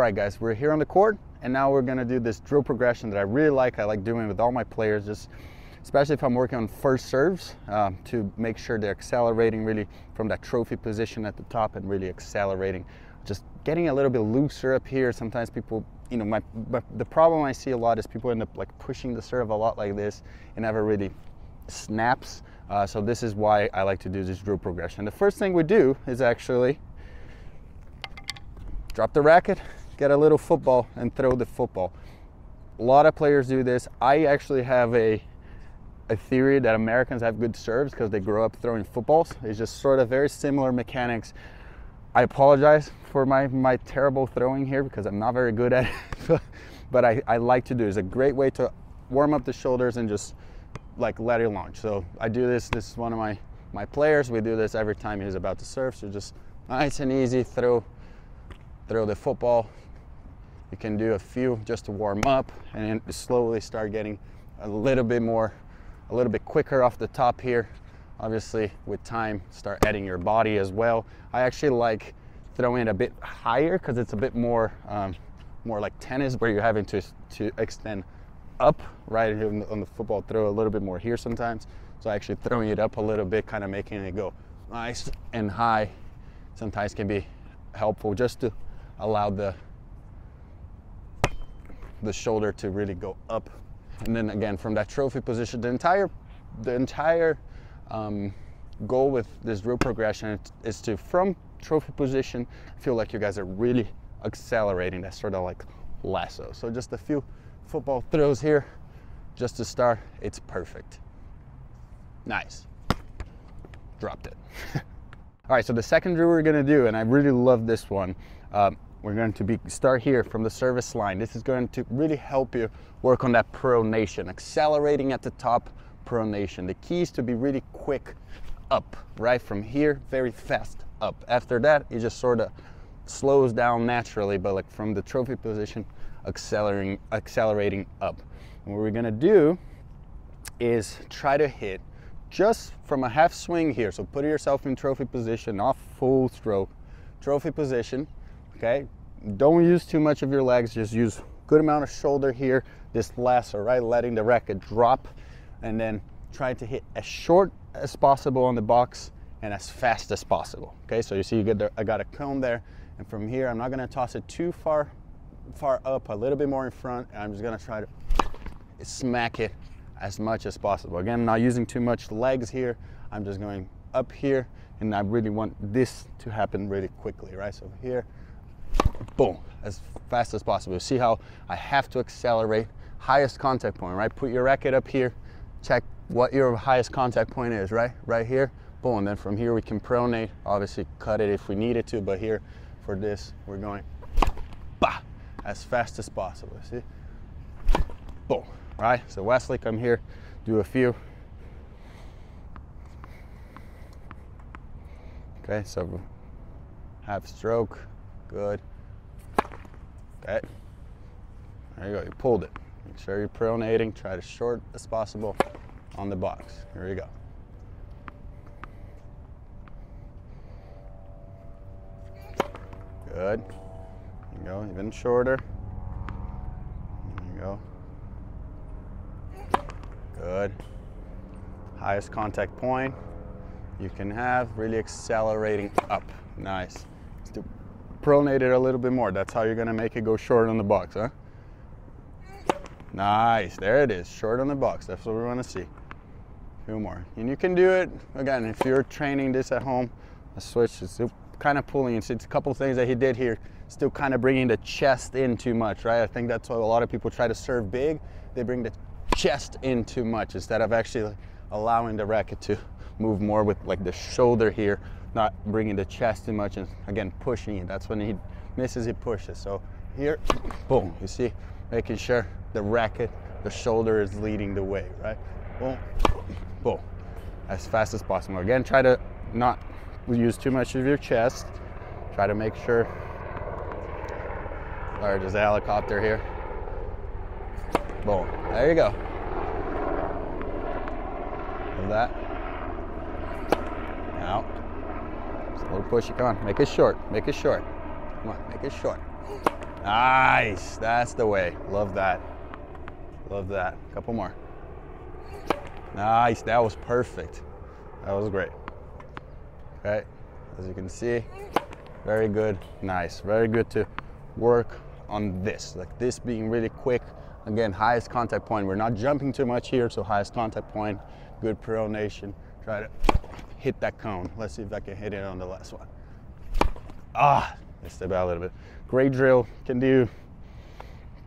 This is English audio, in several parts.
Right, guys, we're here on the court, and now we're gonna do this drill progression that I really like. I like doing with all my players, just especially if I'm working on first serves um, to make sure they're accelerating really from that trophy position at the top and really accelerating. Just getting a little bit looser up here. Sometimes people, you know, my, my the problem I see a lot is people end up like pushing the serve a lot like this and never really snaps. Uh, so this is why I like to do this drill progression. The first thing we do is actually drop the racket, get a little football and throw the football. A lot of players do this. I actually have a a theory that Americans have good serves because they grow up throwing footballs. It's just sort of very similar mechanics. I apologize for my, my terrible throwing here because I'm not very good at it, but I, I like to do it. It's a great way to warm up the shoulders and just like let it launch. So I do this, this is one of my, my players. We do this every time he's about to serve. So just nice and easy, throw, throw the football, you can do a few just to warm up and then slowly start getting a little bit more, a little bit quicker off the top here. Obviously with time, start adding your body as well. I actually like throwing it a bit higher because it's a bit more, um, more like tennis where you're having to, to extend up right on the football throw a little bit more here sometimes. So actually throwing it up a little bit, kind of making it go nice and high sometimes can be helpful just to allow the the shoulder to really go up. And then again, from that trophy position, the entire, the entire um, goal with this drill progression is to, from trophy position, feel like you guys are really accelerating that sort of like lasso. So just a few football throws here, just to start, it's perfect. Nice. Dropped it. All right, so the second drill we're gonna do, and I really love this one, um, we're going to be start here from the service line. This is going to really help you work on that pronation, accelerating at the top pronation. The key is to be really quick up, right? From here, very fast up. After that, it just sort of slows down naturally, but like from the trophy position, accelerating, accelerating up. And what we're gonna do is try to hit just from a half swing here. So put yourself in trophy position, not full stroke, trophy position, okay? Don't use too much of your legs, just use good amount of shoulder here, this lasso, right? Letting the racket drop and then try to hit as short as possible on the box and as fast as possible, okay? So you see you get I got a cone there and from here, I'm not gonna toss it too far, far up, a little bit more in front. I'm just gonna try to smack it as much as possible. Again, not using too much legs here. I'm just going up here and I really want this to happen really quickly, right? So here, boom, as fast as possible. See how I have to accelerate, highest contact point, right? Put your racket up here, check what your highest contact point is, right? Right here, boom, and then from here we can pronate, obviously cut it if we needed to, but here for this, we're going bah, as fast as possible, see? Boom, right? So Wesley, come here, do a few. Okay, so half stroke, good. Okay. There you go, you pulled it. Make sure you're pronating, try to short as possible on the box. Here we go. Good. There you go, even shorter. There you go. Good. Highest contact point you can have, really accelerating up. Nice. Let's do pronate it a little bit more. That's how you're gonna make it go short on the box, huh? Nice, there it is, short on the box. That's what we wanna see. A few more. And you can do it, again, if you're training this at home, a switch is kind of pulling. It's, it's a couple things that he did here, still kind of bringing the chest in too much, right? I think that's why a lot of people try to serve big. They bring the chest in too much instead of actually allowing the racket to move more with like the shoulder here not bringing the chest too much and again pushing it. That's when he misses, he pushes. So here, boom, you see, making sure the racket, the shoulder is leading the way, right? Boom, boom, as fast as possible. Again, try to not use too much of your chest. Try to make sure, or just a helicopter here. Boom, there you go. Of that. Out. A little pushy, come on, make it short, make it short. Come on, make it short. Nice, that's the way. Love that. Love that. Couple more. Nice, that was perfect. That was great. Okay, as you can see, very good, nice. Very good to work on this, like this being really quick. Again, highest contact point. We're not jumping too much here, so highest contact point, good pronation. Try to hit that cone. Let's see if I can hit it on the last one. Ah, let's missed about a little bit. Great drill, can do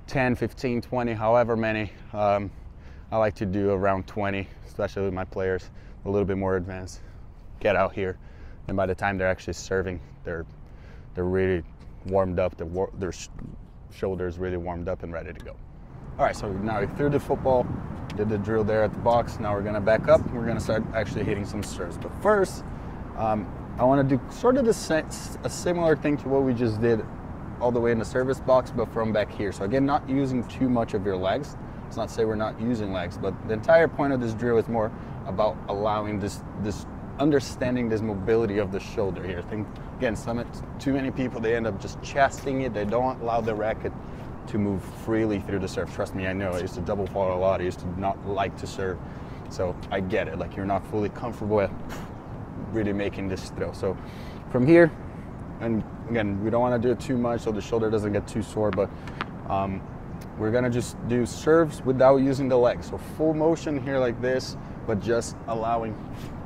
10, 15, 20, however many. Um, I like to do around 20, especially with my players, a little bit more advanced. Get out here, and by the time they're actually serving, they're they're really warmed up. Their, their shoulders really warmed up and ready to go. All right, so now we threw the football, did the drill there at the box. Now we're gonna back up. We're gonna start actually hitting some serves. But first, um, I want to do sort of the a similar thing to what we just did all the way in the service box, but from back here. So again, not using too much of your legs. It's not say we're not using legs, but the entire point of this drill is more about allowing this this understanding this mobility of the shoulder here. Think again, some too many people they end up just chesting it. They don't allow the racket to move freely through the serve. Trust me, I know. I used to double fault a lot. I used to not like to serve. So I get it. Like you're not fully comfortable at really making this throw. So from here, and again, we don't want to do it too much so the shoulder doesn't get too sore, but um, we're gonna just do serves without using the legs. So full motion here like this, but just allowing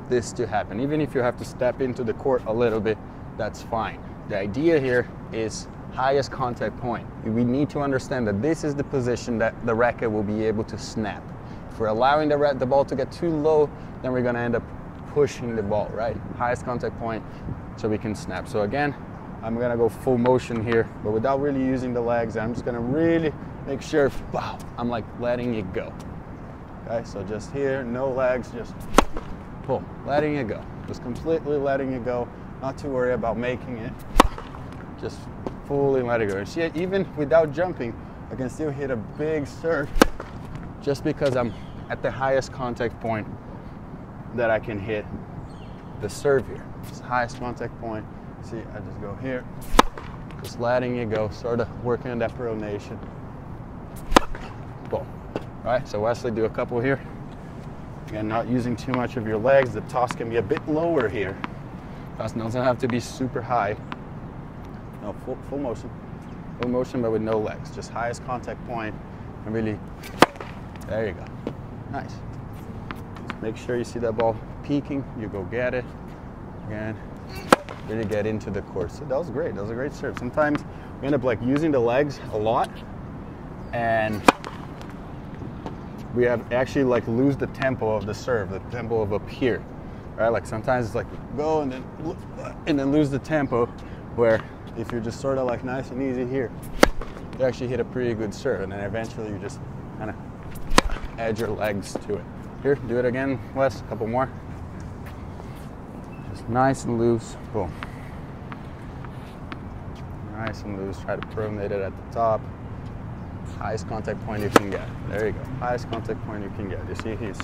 this to happen. Even if you have to step into the court a little bit, that's fine. The idea here is highest contact point. We need to understand that this is the position that the racket will be able to snap. If we're allowing the, the ball to get too low, then we're gonna end up pushing the ball, right? Highest contact point so we can snap. So again, I'm gonna go full motion here, but without really using the legs. I'm just gonna really make sure, wow, I'm like letting it go. Okay, so just here, no legs, just pull, letting it go. Just completely letting it go, not to worry about making it. Just fully let it go. And see, even without jumping, I can still hit a big serve just because I'm at the highest contact point that I can hit the serve here. It's the highest contact point. See, I just go here, just letting it go, sort of working on that pronation. Boom. All right, so Wesley, do a couple here. Again, not using too much of your legs. The toss can be a bit lower here. Toss doesn't have to be super high. No, full, full motion. Full motion, but with no legs. Just highest contact point and really, there you go. Nice. Just make sure you see that ball peaking. You go get it. Again, really get into the court. So that was great. That was a great serve. Sometimes we end up like using the legs a lot and we have actually like lose the tempo of the serve, the tempo of up here. Right? Like sometimes it's like go and then and then lose the tempo where if you're just sort of like nice and easy here, you actually hit a pretty good serve and then eventually you just kind of add your legs to it. Here, do it again, Wes, a couple more. Just nice and loose, boom. Nice and loose, try to pronate it at the top highest contact point you can get. There you go. Highest contact point you can get. You see he's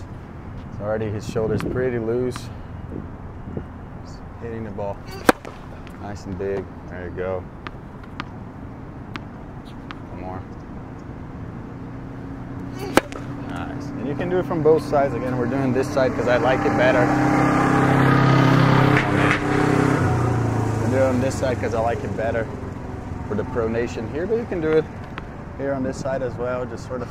already his shoulders pretty loose. Just hitting the ball nice and big. There you go. One more. Nice. And you can do it from both sides. Again, we're doing this side because I like it better. I'm doing this side because I like it better for the pronation here, but you can do it here on this side as well, just sort of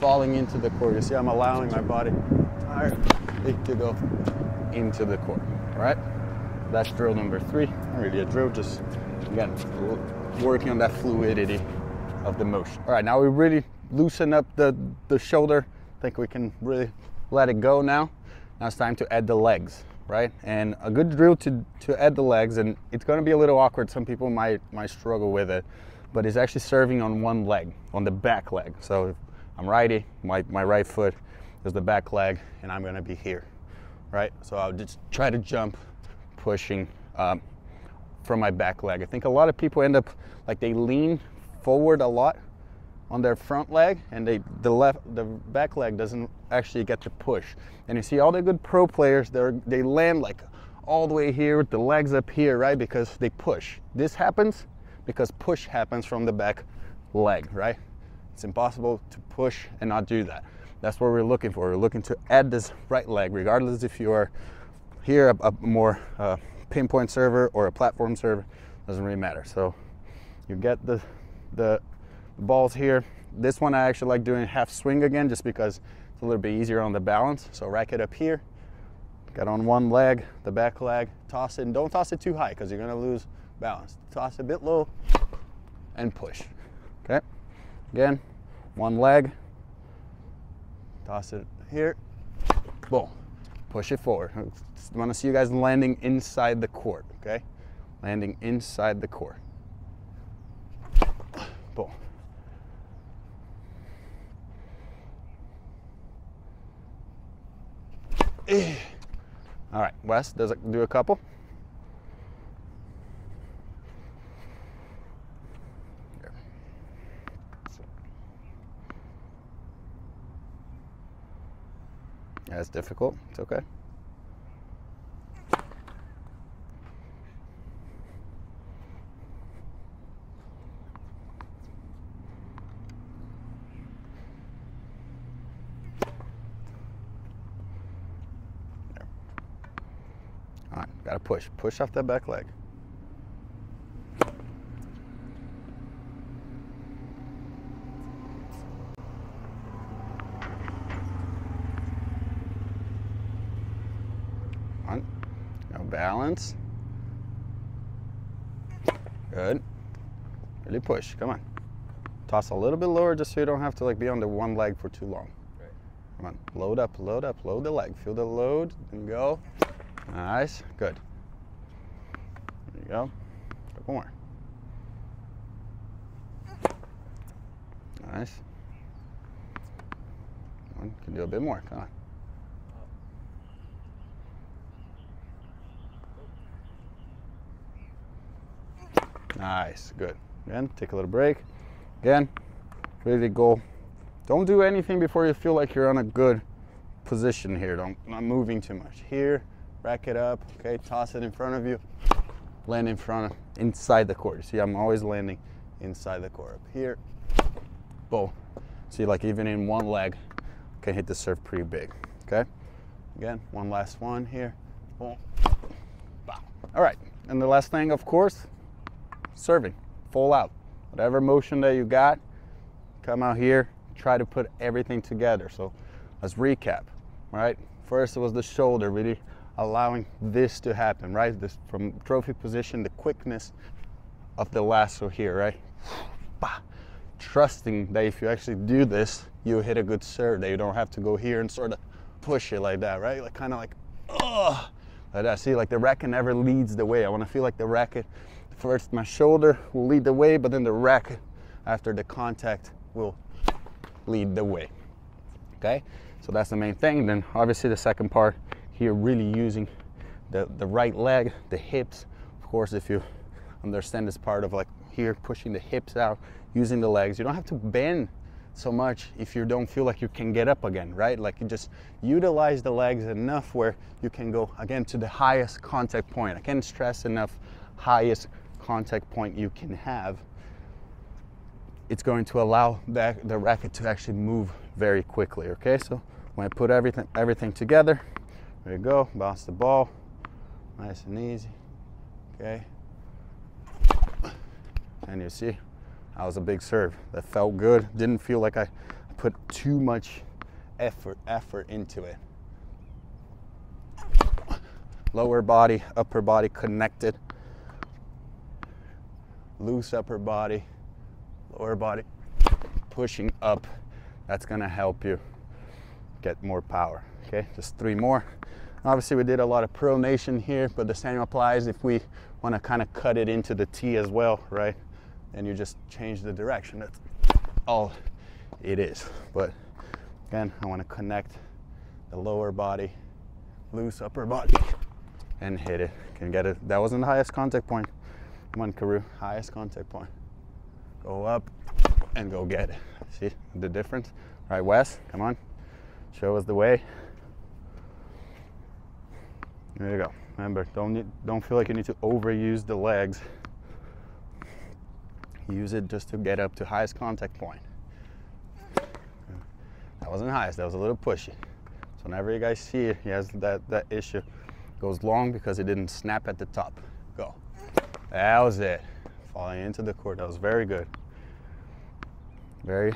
falling into the core. You see, I'm allowing my body to go into the core, right? That's drill number three. Not really a drill, just again, working on that fluidity of the motion. All right, now we really loosen up the, the shoulder. I think we can really let it go now. Now it's time to add the legs, right? And a good drill to, to add the legs, and it's gonna be a little awkward. Some people might, might struggle with it but it's actually serving on one leg, on the back leg. So I'm righty, my, my right foot is the back leg, and I'm gonna be here, right? So I'll just try to jump, pushing um, from my back leg. I think a lot of people end up, like they lean forward a lot on their front leg and they the left the back leg doesn't actually get to push and you see all the good pro players they they land like all the way here with the legs up here right because they push this happens because push happens from the back leg, right? It's impossible to push and not do that. That's what we're looking for. We're looking to add this right leg, regardless if you are here a, a more uh, pinpoint server or a platform server, doesn't really matter. So you get the, the balls here. This one I actually like doing half swing again just because it's a little bit easier on the balance. So rack it up here, get on one leg, the back leg, toss it, and don't toss it too high because you're gonna lose balance. Toss it a bit low and push, okay? Again, one leg, toss it here, boom, push it forward. I wanna see you guys landing inside the court, okay? Landing inside the court. Boom. Eh. All right, Wes, does it do a couple? It's difficult. It's okay. All right, gotta push. Push off that back leg. On. Now balance. Good. Really push. Come on. Toss a little bit lower just so you don't have to like be on the one leg for too long. Come on. Load up, load up, load the leg. Feel the load and go. Nice. Good. There you go. Couple more. Nice. One. Can do a bit more. Come on. Nice. Good. Again, take a little break. Again, really go. Don't do anything before you feel like you're on a good position here. Don't not moving too much. Here, rack it up. Okay, toss it in front of you. Land in front of inside the court. See, I'm always landing inside the court. Up here, boom. See, like even in one leg, can hit the serve pretty big. Okay. Again, one last one here. Boom. All right. And the last thing, of course, serving, full out. Whatever motion that you got, come out here, try to put everything together. So let's recap, right? First it was the shoulder, really allowing this to happen, right? This from trophy position, the quickness of the lasso here, right? Bah. Trusting that if you actually do this, you hit a good serve, that you don't have to go here and sort of push it like that, right? Like kind of like, oh, like that. See, like the racket never leads the way. I want to feel like the racket First, my shoulder will lead the way, but then the rack after the contact will lead the way. Okay, so that's the main thing. Then obviously the second part here, really using the, the right leg, the hips. Of course, if you understand this part of like here, pushing the hips out, using the legs, you don't have to bend so much if you don't feel like you can get up again, right? Like you just utilize the legs enough where you can go again to the highest contact point. I can't stress enough highest contact point you can have, it's going to allow that, the racket to actually move very quickly, okay? So when I put everything, everything together, there you go, bounce the ball, nice and easy, okay? And you see, that was a big serve. That felt good, didn't feel like I put too much effort, effort into it. Lower body, upper body connected loose upper body, lower body, pushing up. That's gonna help you get more power. Okay, just three more. Obviously we did a lot of pronation here, but the same applies if we wanna kind of cut it into the T as well, right? Then you just change the direction. That's all it is. But again, I wanna connect the lower body, loose upper body, and hit it. Can get it. That wasn't the highest contact point. Come on, Karue, highest contact point. Go up and go get it. See the difference? All right, Wes, come on. Show us the way. There you go. Remember, don't need, don't feel like you need to overuse the legs. use it just to get up to highest contact point. That wasn't highest, that was a little pushy. So whenever you guys see it, he has that, that issue. Goes long because it didn't snap at the top. That was it. Falling into the court, that was very good. Very,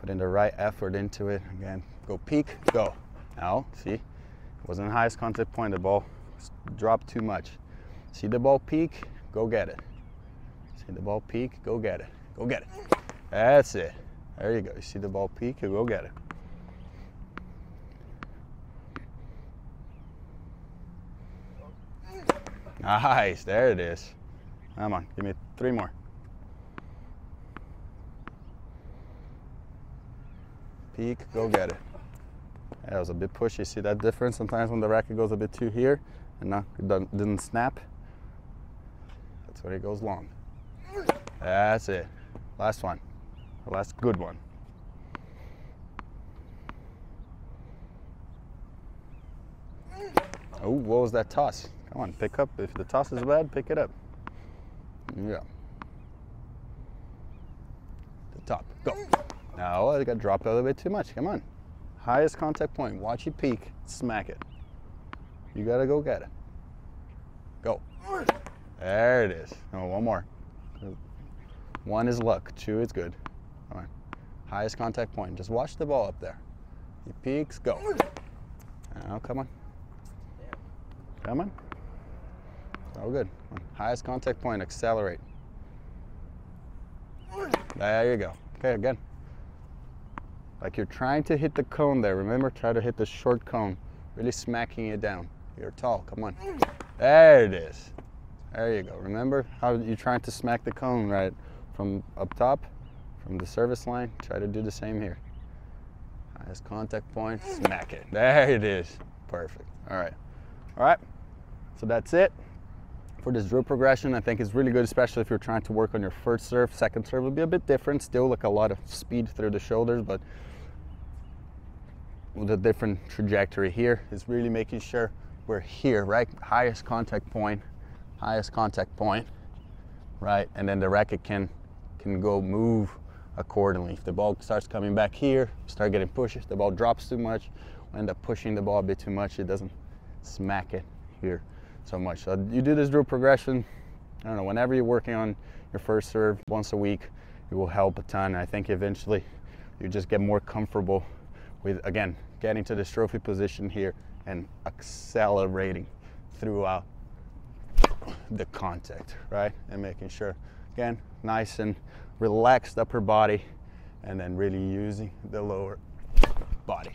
putting the right effort into it. Again, go peak, go. Now, see, wasn't the highest contact point, the ball dropped too much. See the ball peak, go get it. See the ball peak, go get it. Go get it. That's it. There you go. You see the ball peak, you go get it. Nice, there it is. Come on, give me three more. Peak, go get it. That was a bit pushy. See that difference? Sometimes when the racket goes a bit too here and not, it didn't snap, that's when it goes long. That's it. Last one. Last good one. Oh, what was that toss? Come on, pick up. If the toss is bad, pick it up. Yeah. The top. Go. Now I got dropped a little bit too much. Come on. Highest contact point. Watch it peak. Smack it. You gotta go get it. Go. There it is. Oh, one more. One is luck. Two is good. All right. Highest contact point. Just watch the ball up there. He peaks. Go. Now, come on. Come on. Oh, good. Highest contact point. Accelerate. There you go. Okay, again. Like you're trying to hit the cone there. Remember, try to hit the short cone. Really smacking it down. You're tall. Come on. There it is. There you go. Remember how you're trying to smack the cone right from up top, from the service line. Try to do the same here. Highest contact point. Smack it. There it is. Perfect. All right. All right. So that's it for this drill progression. I think it's really good, especially if you're trying to work on your first serve. Second serve will be a bit different. Still like a lot of speed through the shoulders, but with a different trajectory here is really making sure we're here, right? Highest contact point, highest contact point, right? And then the racket can can go move accordingly. If the ball starts coming back here, start getting pushed, if the ball drops too much, we end up pushing the ball a bit too much, it doesn't smack it here so much. So you do this drill progression, I don't know, whenever you're working on your first serve once a week, it will help a ton. I think eventually you just get more comfortable with, again, getting to this trophy position here and accelerating throughout the contact, right? And making sure, again, nice and relaxed upper body and then really using the lower body.